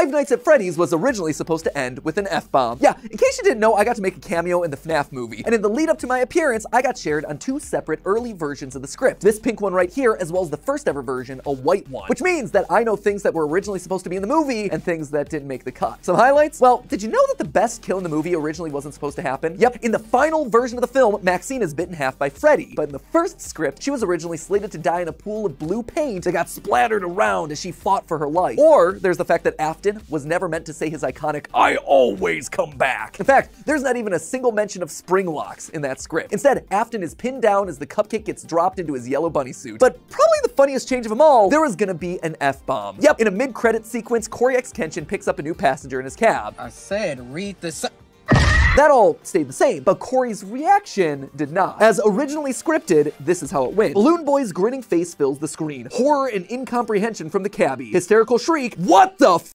Five Nights at Freddy's was originally supposed to end with an F-bomb. Yeah, in case you didn't know, I got to make a cameo in the FNAF movie. And in the lead up to my appearance, I got shared on two separate early versions of the script. This pink one right here, as well as the first ever version, a white one. Which means that I know things that were originally supposed to be in the movie and things that didn't make the cut. Some highlights? Well, did you know that the best kill in the movie originally wasn't supposed to happen? Yep, in the final version of the film, Maxine is bitten half by Freddy. But in the first script, she was originally slated to die in a pool of blue paint that got splattered around as she fought for her life. Or there's the fact that Was never meant to say his iconic, I always come back. In fact, there's not even a single mention of spring locks in that script. Instead, Afton is pinned down as the cupcake gets dropped into his yellow bunny suit. But probably the funniest change of them all, there was gonna be an F-bomb. Yep, in a mid-credit sequence, CoryxKenshin picks up a new passenger in his cab. I said, read the. That all stayed the same, but Cory's reaction did not. As originally scripted, this is how it went. Balloon Boy's grinning face fills the screen. Horror and incomprehension from the cabbie. Hysterical shriek, what the f